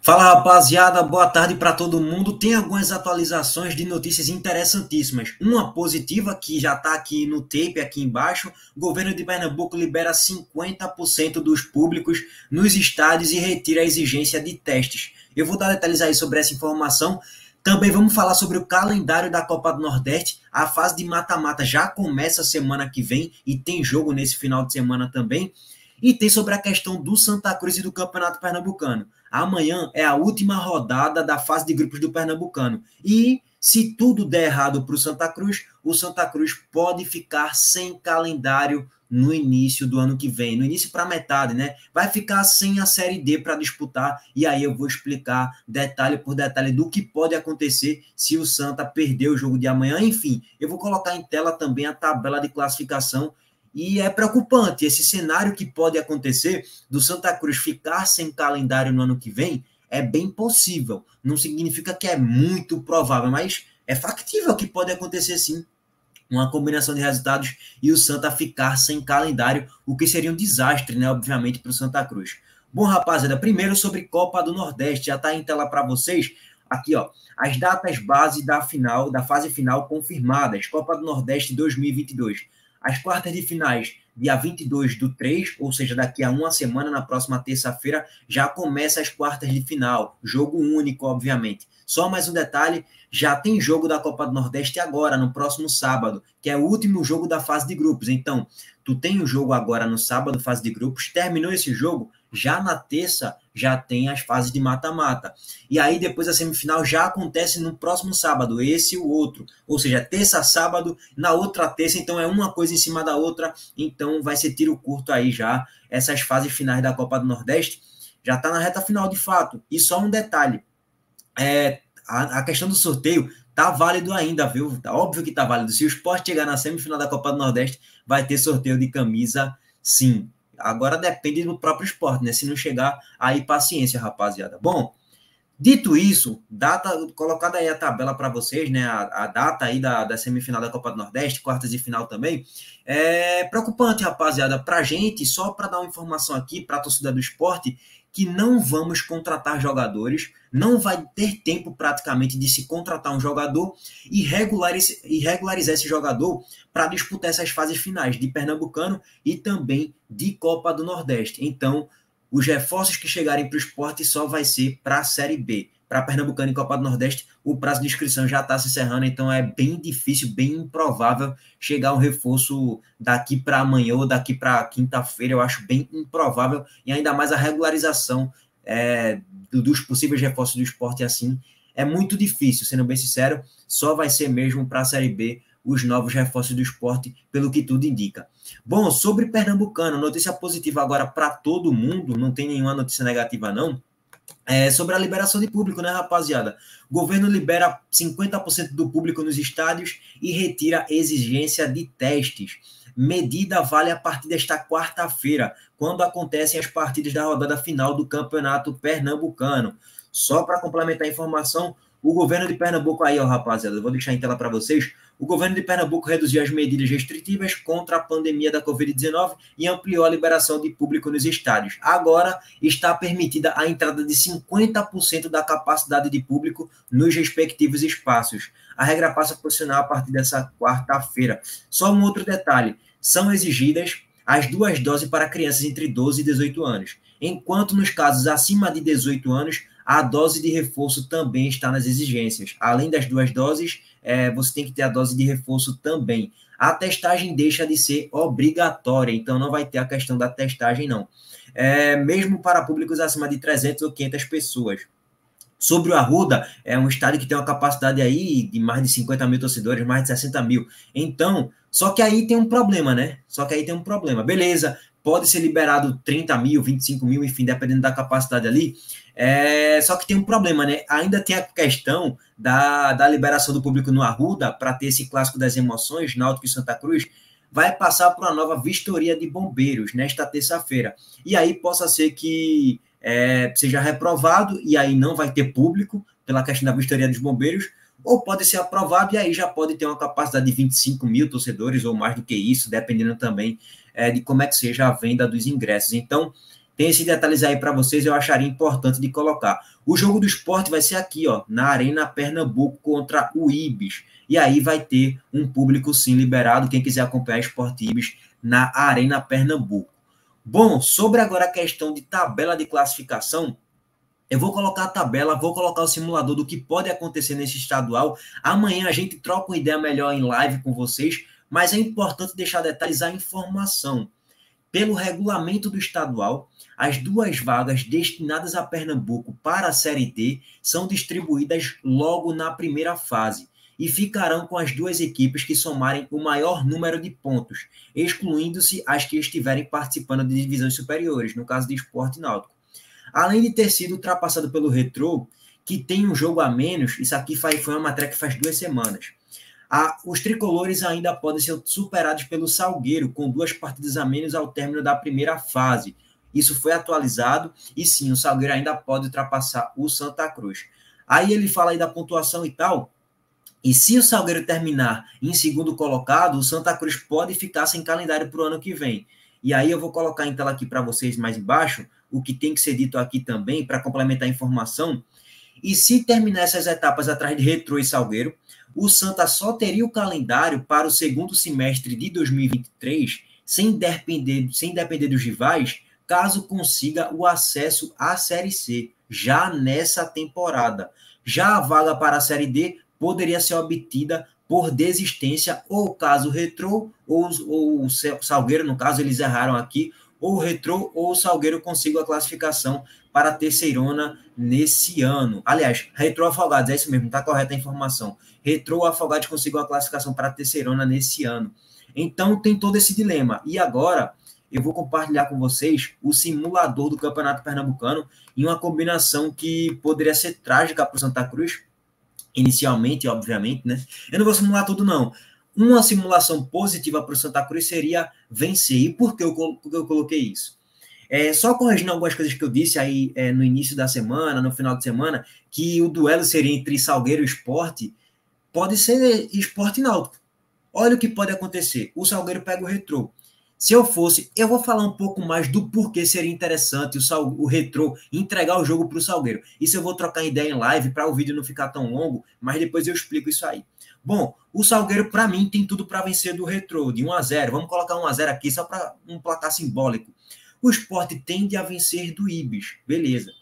Fala rapaziada, boa tarde para todo mundo. Tem algumas atualizações de notícias interessantíssimas. Uma positiva que já está aqui no tape aqui embaixo. O governo de Pernambuco libera 50% dos públicos nos estádios e retira a exigência de testes. Eu vou dar detalhes aí sobre essa informação. Também vamos falar sobre o calendário da Copa do Nordeste. A fase de mata-mata já começa semana que vem e tem jogo nesse final de semana também. E tem sobre a questão do Santa Cruz e do Campeonato Pernambucano. Amanhã é a última rodada da fase de grupos do Pernambucano. E se tudo der errado para o Santa Cruz, o Santa Cruz pode ficar sem calendário no início do ano que vem, no início para metade, né? Vai ficar sem a Série D para disputar e aí eu vou explicar detalhe por detalhe do que pode acontecer se o Santa perder o jogo de amanhã. Enfim, eu vou colocar em tela também a tabela de classificação e é preocupante esse cenário que pode acontecer do Santa Cruz ficar sem calendário no ano que vem. É bem possível. Não significa que é muito provável, mas é factível que pode acontecer sim. Uma combinação de resultados e o Santa ficar sem calendário, o que seria um desastre, né? Obviamente, para o Santa Cruz. Bom, rapaziada, primeiro sobre Copa do Nordeste, já está em tela para vocês. Aqui, ó, as datas base da final, da fase final confirmadas, Copa do Nordeste 2022. As quartas de finais, dia 22 do 3, ou seja, daqui a uma semana, na próxima terça-feira, já começa as quartas de final. Jogo único, obviamente. Só mais um detalhe: já tem jogo da Copa do Nordeste agora, no próximo sábado, que é o último jogo da fase de grupos. Então, tu tem o jogo agora no sábado, fase de grupos, terminou esse jogo, já na terça já tem as fases de mata-mata. E aí depois a semifinal já acontece no próximo sábado, esse e o outro. Ou seja, terça, sábado, na outra terça, então é uma coisa em cima da outra, então vai ser tiro curto aí já essas fases finais da Copa do Nordeste. Já está na reta final de fato. E só um detalhe, é, a, a questão do sorteio tá válido ainda, viu? Tá óbvio que tá válido. Se o esporte chegar na semifinal da Copa do Nordeste, vai ter sorteio de camisa, sim. Agora depende do próprio esporte, né? Se não chegar, aí paciência, rapaziada. Bom, dito isso, data colocada aí a tabela para vocês, né? A, a, data aí da, da semifinal da Copa do Nordeste, quartas e final também. É preocupante, rapaziada, pra gente, só para dar uma informação aqui para a torcida do esporte, que não vamos contratar jogadores, não vai ter tempo praticamente de se contratar um jogador e regularizar, e regularizar esse jogador para disputar essas fases finais de Pernambucano e também de Copa do Nordeste. Então, os reforços que chegarem para o esporte só vai ser para a Série B para Pernambucano e Copa do Nordeste, o prazo de inscrição já está se encerrando, então é bem difícil, bem improvável chegar um reforço daqui para amanhã ou daqui para quinta-feira, eu acho bem improvável, e ainda mais a regularização é, dos possíveis reforços do esporte assim, é muito difícil, sendo bem sincero, só vai ser mesmo para a Série B os novos reforços do esporte, pelo que tudo indica. Bom, sobre Pernambucano, notícia positiva agora para todo mundo, não tem nenhuma notícia negativa não, é, sobre a liberação de público, né, rapaziada? O governo libera 50% do público nos estádios e retira exigência de testes. Medida vale a partir desta quarta-feira, quando acontecem as partidas da rodada final do Campeonato Pernambucano. Só para complementar a informação, o governo de Pernambuco aí, ó, rapaziada, vou deixar em tela para vocês. O governo de Pernambuco reduziu as medidas restritivas contra a pandemia da Covid-19 e ampliou a liberação de público nos estádios. Agora está permitida a entrada de 50% da capacidade de público nos respectivos espaços. A regra passa a funcionar a partir dessa quarta-feira. Só um outro detalhe: são exigidas as duas doses para crianças entre 12 e 18 anos, enquanto nos casos acima de 18 anos a dose de reforço também está nas exigências. Além das duas doses, é, você tem que ter a dose de reforço também. A testagem deixa de ser obrigatória, então não vai ter a questão da testagem, não. É, mesmo para públicos acima de 300 ou 500 pessoas. Sobre o Arruda, é um estádio que tem uma capacidade aí de mais de 50 mil torcedores, mais de 60 mil. Então, só que aí tem um problema, né? Só que aí tem um problema. Beleza, pode ser liberado 30 mil, 25 mil, enfim, dependendo da capacidade ali. É, só que tem um problema, né? Ainda tem a questão da, da liberação do público no Arruda para ter esse clássico das emoções, Náutico e Santa Cruz, vai passar por uma nova vistoria de bombeiros nesta terça-feira. E aí possa ser que é, seja reprovado e aí não vai ter público pela questão da vistoria dos bombeiros, ou pode ser aprovado e aí já pode ter uma capacidade de 25 mil torcedores ou mais do que isso, dependendo também é, de como é que seja a venda dos ingressos. Então, tem esses detalhes aí para vocês, eu acharia importante de colocar. O jogo do esporte vai ser aqui, ó, na Arena Pernambuco contra o Ibis. E aí vai ter um público sim liberado, quem quiser acompanhar Esporte Ibis na Arena Pernambuco. Bom, sobre agora a questão de tabela de classificação, eu vou colocar a tabela, vou colocar o simulador do que pode acontecer nesse estadual. Amanhã a gente troca uma ideia melhor em live com vocês, mas é importante deixar detalhes a informação. Pelo regulamento do estadual, as duas vagas destinadas a Pernambuco para a Série D são distribuídas logo na primeira fase e ficarão com as duas equipes que somarem o maior número de pontos, excluindo-se as que estiverem participando de divisões superiores, no caso de Esporte Náutico. Além de ter sido ultrapassado pelo Retrô, que tem um jogo a menos, isso aqui foi uma matéria que faz duas semanas. Os tricolores ainda podem ser superados pelo Salgueiro, com duas partidas a menos ao término da primeira fase. Isso foi atualizado e sim, o Salgueiro ainda pode ultrapassar o Santa Cruz. Aí ele fala aí da pontuação e tal. E se o Salgueiro terminar em segundo colocado, o Santa Cruz pode ficar sem calendário para o ano que vem. E aí eu vou colocar em tela aqui para vocês mais embaixo o que tem que ser dito aqui também para complementar a informação. E se terminar essas etapas atrás de Retro e Salgueiro, o Santa só teria o calendário para o segundo semestre de 2023, sem depender, sem depender dos rivais, caso consiga o acesso à Série C, já nessa temporada. Já a vaga para a Série D poderia ser obtida por desistência, ou caso Retrô, ou, ou o Salgueiro, no caso, eles erraram aqui, ou o Retrô ou o Salgueiro consigam a classificação para a terceirona nesse ano. Aliás, Retrô Afogados, é isso mesmo, está correta a informação. Retrô Afogados conseguiu a classificação para a terceirona nesse ano. Então tem todo esse dilema. E agora eu vou compartilhar com vocês o simulador do Campeonato Pernambucano em uma combinação que poderia ser trágica para o Santa Cruz, inicialmente, obviamente, né? Eu não vou simular tudo, não. Uma simulação positiva para o Santa Cruz seria vencer. E por que eu, por que eu coloquei isso? É, só corrigindo algumas coisas que eu disse aí é, no início da semana, no final de semana, que o duelo seria entre Salgueiro e Esporte, pode ser Esporte e Náutico. Olha o que pode acontecer. O Salgueiro pega o retrô. Se eu fosse, eu vou falar um pouco mais do porquê seria interessante o, Sal, o retrô entregar o jogo para o Salgueiro. Isso eu vou trocar ideia em live para o vídeo não ficar tão longo, mas depois eu explico isso aí. Bom, o Salgueiro, para mim, tem tudo para vencer do Retro, de 1 a 0 Vamos colocar 1 a 0 aqui só para um placar simbólico. O esporte tende a vencer do Ibis, beleza.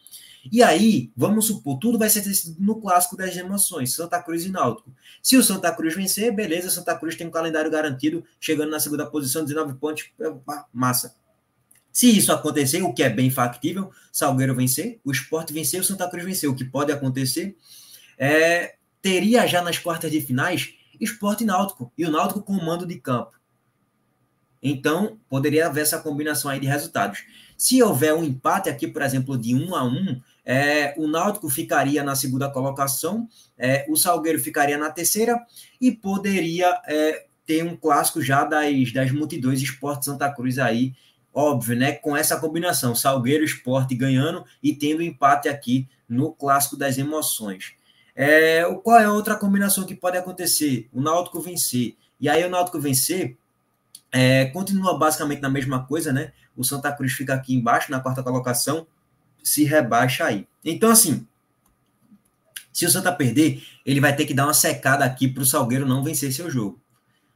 E aí, vamos supor, tudo vai ser decidido no clássico das emoções, Santa Cruz e Náutico. Se o Santa Cruz vencer, beleza, Santa Cruz tem um calendário garantido, chegando na segunda posição, 19 pontos, massa. Se isso acontecer, o que é bem factível, Salgueiro vencer, o esporte vencer, o Santa Cruz vencer, o que pode acontecer, é, teria já nas quartas de finais esporte náutico e o náutico com mando de campo. Então, poderia haver essa combinação aí de resultados. Se houver um empate aqui, por exemplo, de um a um, é, o Náutico ficaria na segunda colocação, é, o Salgueiro ficaria na terceira e poderia é, ter um clássico já das, das multidões Esporte Santa Cruz aí, óbvio, né? Com essa combinação, Salgueiro Esporte ganhando e tendo empate aqui no clássico das emoções. É, qual é a outra combinação que pode acontecer? O Náutico vencer. E aí o Náutico vencer é, continua basicamente na mesma coisa, né? O Santa Cruz fica aqui embaixo, na quarta colocação, se rebaixa aí. Então, assim, se o Santa perder, ele vai ter que dar uma secada aqui para o Salgueiro não vencer seu jogo.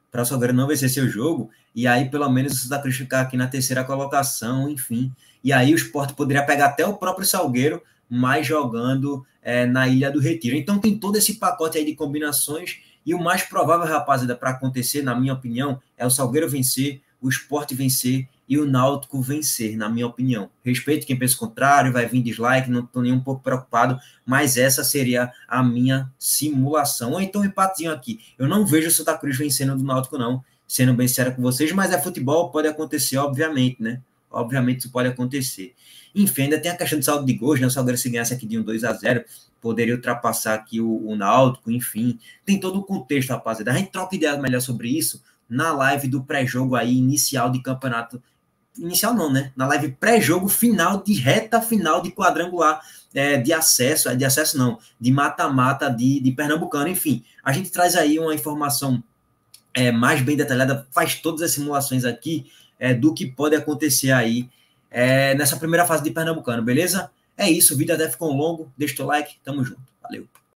Para o Salgueiro não vencer seu jogo, e aí pelo menos o Santa Cruz ficar aqui na terceira colocação, enfim. E aí o esporte poderia pegar até o próprio Salgueiro, mas jogando é, na Ilha do Retiro. Então tem todo esse pacote aí de combinações e o mais provável, rapaziada, para acontecer, na minha opinião, é o Salgueiro vencer, o esporte vencer e o Náutico vencer, na minha opinião. Respeito quem pensa o contrário, vai vir dislike, não estou nem um pouco preocupado, mas essa seria a minha simulação. Ou então um empatinho aqui. Eu não vejo o Santa Cruz vencendo do Náutico, não, sendo bem sério com vocês, mas é futebol, pode acontecer, obviamente, né? Obviamente isso pode acontecer. Enfim, ainda tem a questão de saldo de gols, né? O Salgueiro se ganhasse aqui de um 2 a 0 poderia ultrapassar aqui o, o Náutico, enfim. Tem todo o contexto, rapaziada. A gente troca ideia melhor sobre isso na live do pré-jogo aí, inicial de campeonato. Inicial não, né? Na live pré-jogo final, de reta final de quadrangular é, de acesso, é, de acesso não, de mata-mata de, de Pernambucano. Enfim, a gente traz aí uma informação é, mais bem detalhada, faz todas as simulações aqui é, do que pode acontecer aí é, nessa primeira fase de Pernambucano, beleza? É isso, o vídeo até ficou longo. Deixa o like, tamo junto. Valeu.